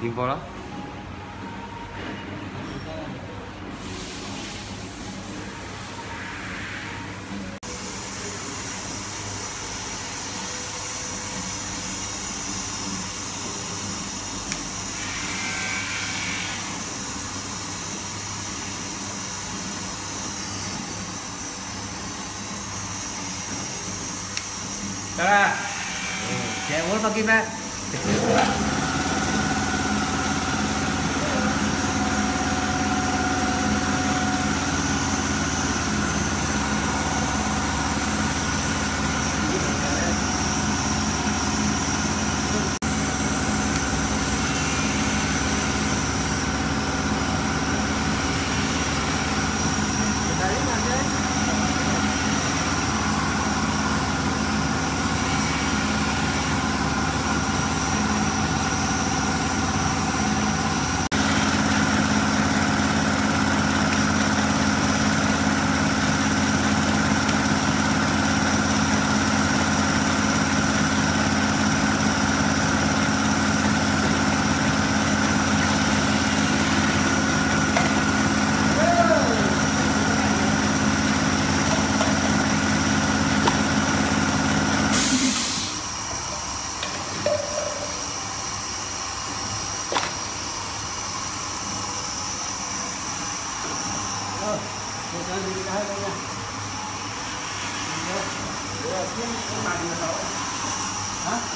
di bola Tara. Jebol pagi, Pak. Thời gian mình đã hết 啊